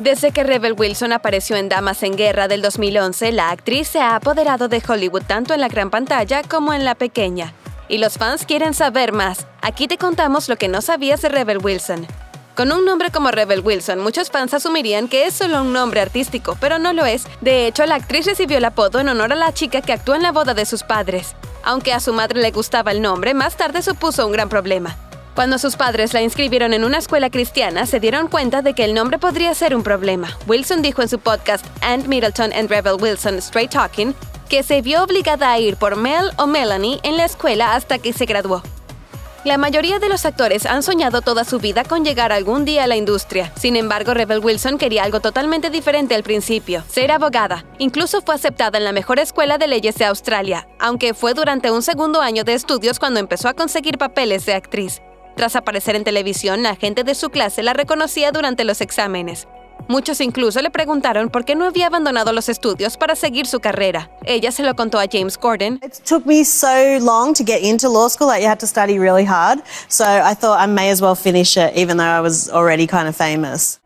Desde que Rebel Wilson apareció en Damas en Guerra del 2011, la actriz se ha apoderado de Hollywood tanto en la gran pantalla como en la pequeña. Y los fans quieren saber más. Aquí te contamos lo que no sabías de Rebel Wilson. Con un nombre como Rebel Wilson, muchos fans asumirían que es solo un nombre artístico, pero no lo es. De hecho, la actriz recibió el apodo en honor a la chica que actuó en la boda de sus padres. Aunque a su madre le gustaba el nombre, más tarde supuso un gran problema. Cuando sus padres la inscribieron en una escuela cristiana, se dieron cuenta de que el nombre podría ser un problema. Wilson dijo en su podcast And Middleton and Rebel Wilson Straight Talking que se vio obligada a ir por Mel o Melanie en la escuela hasta que se graduó. La mayoría de los actores han soñado toda su vida con llegar algún día a la industria. Sin embargo, Rebel Wilson quería algo totalmente diferente al principio, ser abogada. Incluso fue aceptada en la mejor escuela de leyes de Australia, aunque fue durante un segundo año de estudios cuando empezó a conseguir papeles de actriz. Tras aparecer en televisión, la gente de su clase la reconocía durante los exámenes. Muchos incluso le preguntaron por qué no había abandonado los estudios para seguir su carrera. Ella se lo contó a James Gordon. It took me so long to get into law school that you had to study really hard. So I thought I may as well finish it even though I was already kind of famous.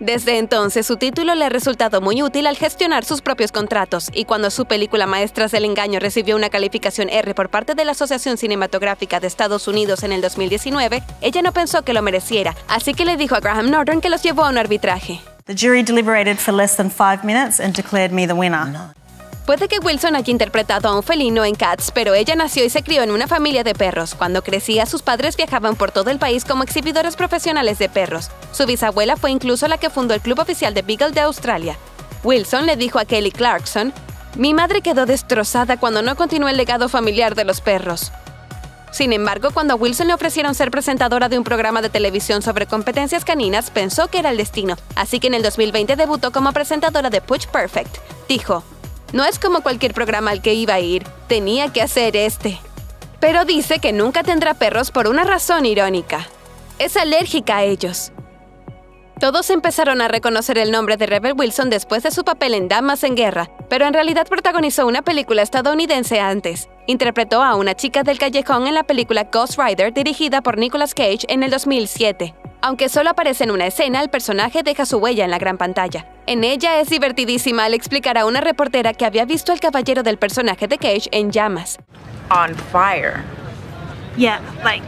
Desde entonces, su título le ha resultado muy útil al gestionar sus propios contratos, y cuando su película Maestras del Engaño recibió una calificación R por parte de la Asociación Cinematográfica de Estados Unidos en el 2019, ella no pensó que lo mereciera, así que le dijo a Graham Norton que los llevó a un arbitraje. The jury deliberated for less than five minutes and declared me the winner. Puede que Wilson haya interpretado a un felino en Cats, pero ella nació y se crió en una familia de perros. Cuando crecía, sus padres viajaban por todo el país como exhibidores profesionales de perros. Su bisabuela fue incluso la que fundó el club oficial de Beagle de Australia. Wilson le dijo a Kelly Clarkson, Mi madre quedó destrozada cuando no continuó el legado familiar de los perros. Sin embargo, cuando a Wilson le ofrecieron ser presentadora de un programa de televisión sobre competencias caninas, pensó que era el destino, así que en el 2020 debutó como presentadora de Push Perfect. Dijo, no es como cualquier programa al que iba a ir, tenía que hacer este. Pero dice que nunca tendrá perros por una razón irónica. Es alérgica a ellos. Todos empezaron a reconocer el nombre de Rebel Wilson después de su papel en Damas en Guerra, pero en realidad protagonizó una película estadounidense antes. Interpretó a una chica del callejón en la película Ghost Rider dirigida por Nicolas Cage en el 2007. Aunque solo aparece en una escena, el personaje deja su huella en la gran pantalla. En ella es divertidísima al explicar a una reportera que había visto al caballero del personaje de Cage en llamas. On fire. Yeah, like.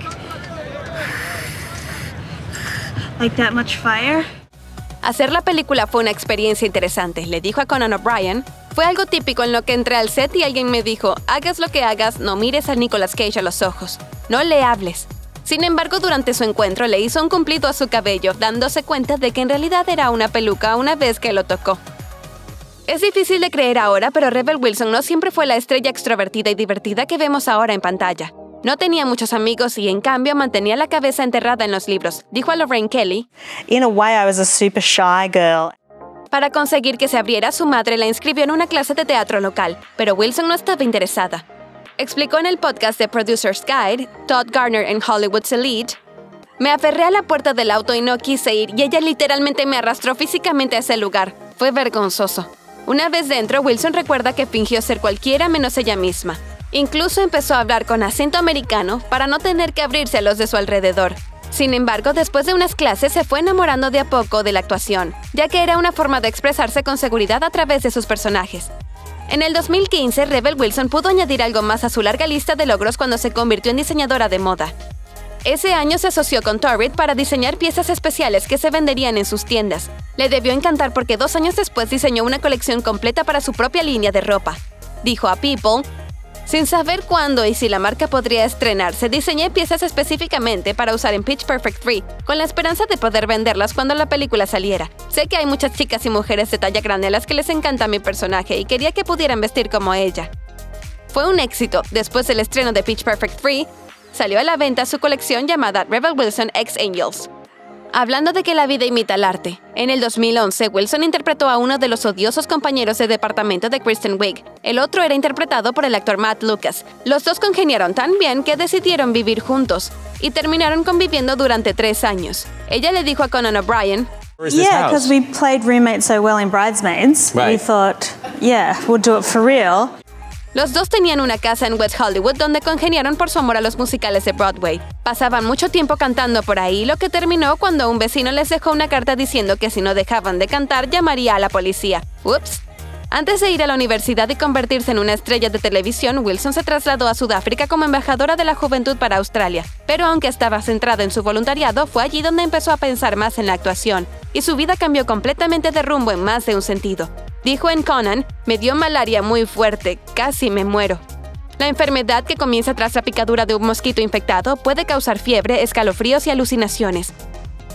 Like that much fire? Hacer la película fue una experiencia interesante, le dijo a Conan O'Brien. Fue algo típico en lo que entré al set y alguien me dijo, hagas lo que hagas, no mires a Nicolas Cage a los ojos, no le hables. Sin embargo, durante su encuentro le hizo un cumplido a su cabello, dándose cuenta de que en realidad era una peluca una vez que lo tocó. Es difícil de creer ahora, pero Rebel Wilson no siempre fue la estrella extrovertida y divertida que vemos ahora en pantalla. No tenía muchos amigos y en cambio mantenía la cabeza enterrada en los libros, dijo a Lorraine Kelly. In a way, I was a super shy girl. Para conseguir que se abriera, su madre la inscribió en una clase de teatro local, pero Wilson no estaba interesada. Explicó en el podcast de Producer's Guide, Todd Garner en Hollywood's Elite, me aferré a la puerta del auto y no quise ir, y ella literalmente me arrastró físicamente a ese lugar. Fue vergonzoso. Una vez dentro, Wilson recuerda que fingió ser cualquiera menos ella misma. Incluso empezó a hablar con acento americano para no tener que abrirse a los de su alrededor. Sin embargo, después de unas clases se fue enamorando de a poco de la actuación, ya que era una forma de expresarse con seguridad a través de sus personajes. En el 2015, Rebel Wilson pudo añadir algo más a su larga lista de logros cuando se convirtió en diseñadora de moda. Ese año se asoció con Torrid para diseñar piezas especiales que se venderían en sus tiendas. Le debió encantar porque dos años después diseñó una colección completa para su propia línea de ropa. Dijo a People, sin saber cuándo y si la marca podría estrenarse, diseñé piezas específicamente para usar en Pitch Perfect 3, con la esperanza de poder venderlas cuando la película saliera. Sé que hay muchas chicas y mujeres de talla grande las que les encanta mi personaje y quería que pudieran vestir como ella. Fue un éxito. Después del estreno de Pitch Perfect 3, salió a la venta su colección llamada Rebel Wilson X Angels. Hablando de que la vida imita el arte, en el 2011 Wilson interpretó a uno de los odiosos compañeros de departamento de Kristen Wiig. El otro era interpretado por el actor Matt Lucas. Los dos congeniaron tan bien que decidieron vivir juntos y terminaron conviviendo durante tres años. Ella le dijo a Conan O'Brien, Yeah, because we played roommates so well in Bridesmaids. We thought, yeah, we'll do it for real. Los dos tenían una casa en West Hollywood donde congeniaron por su amor a los musicales de Broadway. Pasaban mucho tiempo cantando por ahí, lo que terminó cuando un vecino les dejó una carta diciendo que si no dejaban de cantar llamaría a la policía. Ups. Antes de ir a la universidad y convertirse en una estrella de televisión, Wilson se trasladó a Sudáfrica como embajadora de la juventud para Australia. Pero aunque estaba centrada en su voluntariado, fue allí donde empezó a pensar más en la actuación, y su vida cambió completamente de rumbo en más de un sentido. Dijo en Conan, me dio malaria muy fuerte, casi me muero. La enfermedad que comienza tras la picadura de un mosquito infectado puede causar fiebre, escalofríos y alucinaciones.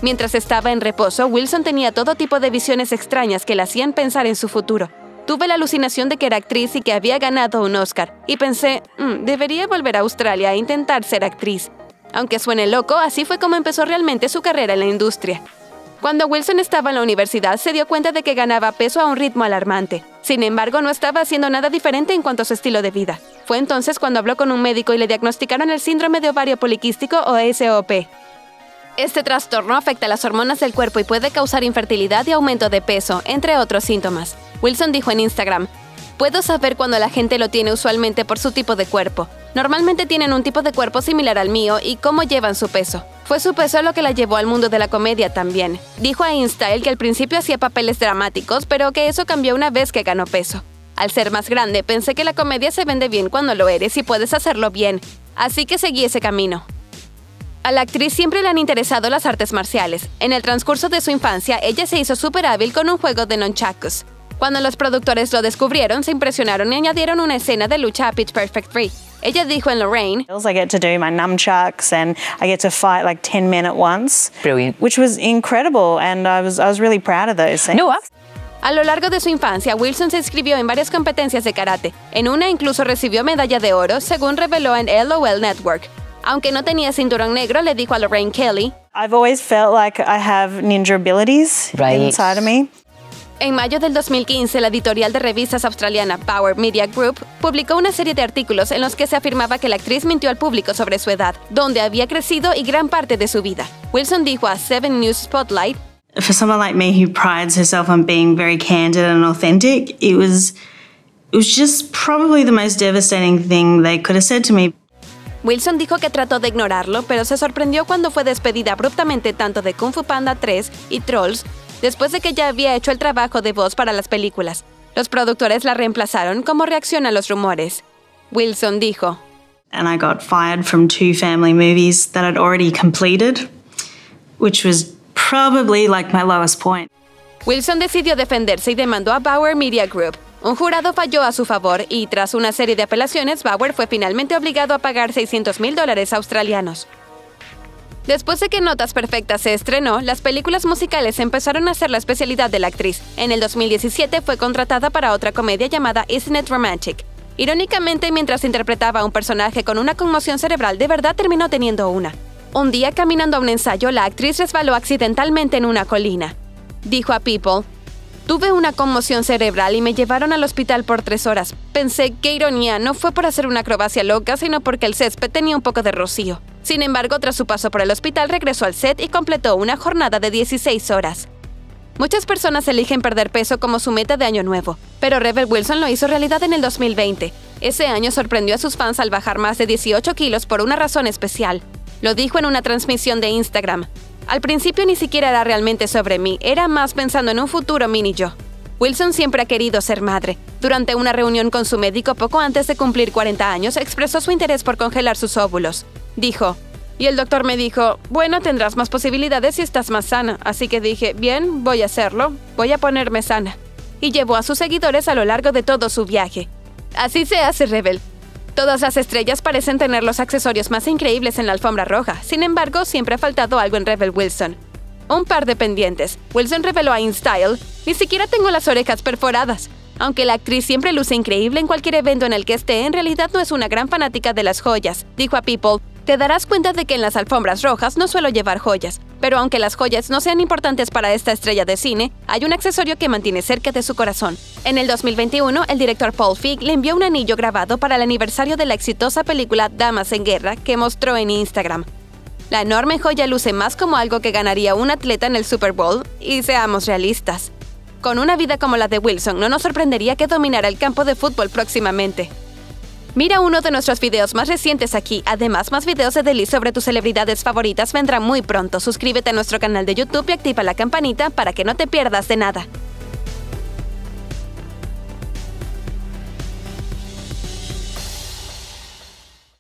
Mientras estaba en reposo, Wilson tenía todo tipo de visiones extrañas que le hacían pensar en su futuro. Tuve la alucinación de que era actriz y que había ganado un Oscar, y pensé, "Mm, debería volver a Australia e intentar ser actriz. Aunque suene loco, así fue como empezó realmente su carrera en la industria. Cuando Wilson estaba en la universidad, se dio cuenta de que ganaba peso a un ritmo alarmante. Sin embargo, no estaba haciendo nada diferente en cuanto a su estilo de vida. Fue entonces cuando habló con un médico y le diagnosticaron el síndrome de ovario poliquístico o SOP. Este trastorno afecta las hormonas del cuerpo y puede causar infertilidad y aumento de peso, entre otros síntomas. Wilson dijo en Instagram, Puedo saber cuando la gente lo tiene usualmente por su tipo de cuerpo. Normalmente tienen un tipo de cuerpo similar al mío y cómo llevan su peso. Fue su peso lo que la llevó al mundo de la comedia también. Dijo a InStyle que al principio hacía papeles dramáticos, pero que eso cambió una vez que ganó peso. Al ser más grande, pensé que la comedia se vende bien cuando lo eres y puedes hacerlo bien, así que seguí ese camino. A la actriz siempre le han interesado las artes marciales. En el transcurso de su infancia, ella se hizo súper hábil con un juego de nunchakus. Cuando los productores lo descubrieron, se impresionaron y añadieron una escena de lucha a Pitch Perfect 3. Ella dijo en Lorraine, I get to do my nunchucks and I get to fight like 10 men at once. Brilliant. Which was incredible and I was, I was really proud of those things. No, A lo largo de su infancia, Wilson se inscribió en varias competencias de karate. En una incluso recibió medalla de oro, según reveló en LOL Network. Aunque no tenía cinturón negro, le dijo a Lorraine Kelly, I've always felt like I have ninja abilities Right. inside of me. En mayo del 2015, la editorial de revistas australiana Power Media Group publicó una serie de artículos en los que se afirmaba que la actriz mintió al público sobre su edad, donde había crecido y gran parte de su vida. Wilson dijo a Seven News Spotlight, for someone like me who prides herself on being very candid and authentic, it was it was just probably the most devastating thing they could have said to me. Wilson dijo que trató de ignorarlo, pero se sorprendió cuando fue despedida abruptamente tanto de Kung Fu Panda 3 y Trolls, después de que ya había hecho el trabajo de voz para las películas. Los productores la reemplazaron como reacción a los rumores. Wilson dijo, And I got fired from two family movies that I'd already completed, which was probably like my lowest point. Wilson decidió defenderse y demandó a Bauer Media Group. Un jurado falló a su favor y tras una serie de apelaciones, Bauer fue finalmente obligado a pagar 600 mil dólares australianos. Después de que Notas Perfectas se estrenó, las películas musicales empezaron a ser la especialidad de la actriz. En el 2017 fue contratada para otra comedia llamada Isn't It Romantic. Irónicamente, mientras interpretaba a un personaje con una conmoción cerebral, de verdad terminó teniendo una. Un día caminando a un ensayo, la actriz resbaló accidentalmente en una colina. Dijo a People, Tuve una conmoción cerebral y me llevaron al hospital por tres horas. Pensé, qué ironía, no fue por hacer una acrobacia loca, sino porque el césped tenía un poco de rocío. Sin embargo, tras su paso por el hospital, regresó al set y completó una jornada de 16 horas. Muchas personas eligen perder peso como su meta de año nuevo, pero Rebel Wilson lo hizo realidad en el 2020. Ese año sorprendió a sus fans al bajar más de 18 kilos por una razón especial. Lo dijo en una transmisión de Instagram. Al principio ni siquiera era realmente sobre mí, era más pensando en un futuro mini yo. Wilson siempre ha querido ser madre. Durante una reunión con su médico poco antes de cumplir 40 años, expresó su interés por congelar sus óvulos. Dijo, y el doctor me dijo, bueno, tendrás más posibilidades si estás más sana. Así que dije, bien, voy a hacerlo, voy a ponerme sana. Y llevó a sus seguidores a lo largo de todo su viaje. Así se hace Rebel. Todas las estrellas parecen tener los accesorios más increíbles en la alfombra roja, sin embargo, siempre ha faltado algo en Rebel Wilson. Un par de pendientes. Wilson reveló a InStyle, ni siquiera tengo las orejas perforadas. Aunque la actriz siempre luce increíble en cualquier evento en el que esté, en realidad no es una gran fanática de las joyas, dijo a People. Te darás cuenta de que en las alfombras rojas no suelo llevar joyas, pero aunque las joyas no sean importantes para esta estrella de cine, hay un accesorio que mantiene cerca de su corazón. En el 2021, el director Paul Feig le envió un anillo grabado para el aniversario de la exitosa película Damas en Guerra que mostró en Instagram. La enorme joya luce más como algo que ganaría un atleta en el Super Bowl, y seamos realistas. Con una vida como la de Wilson, no nos sorprendería que dominara el campo de fútbol próximamente. Mira uno de nuestros videos más recientes aquí. Además, más videos de Deli sobre tus celebridades favoritas vendrán muy pronto. Suscríbete a nuestro canal de YouTube y activa la campanita para que no te pierdas de nada.